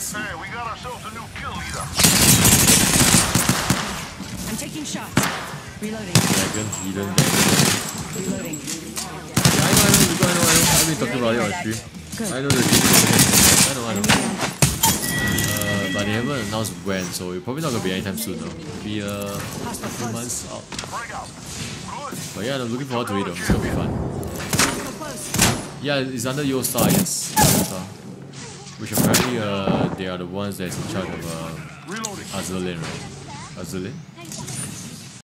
Yes. Hey, we got ourselves a new kill leader. I'm taking shots. Reloading. Dragon, Eden, Reloading. Yeah, I know, I know, I know, I know. I've been talking about it on stream. I know the reason. I know, I know. Uh, but they haven't announced when, so it's probably not gonna be anytime soon. Though. Be uh, a few months out. Frag out. Good. But yeah, I'm looking forward to it though. It's gonna be fun. Yeah, it's under your Star, yes. Yostar. Which apparently uh, they are the ones that's in charge of uh. Azur Lane, right? Azur Lane?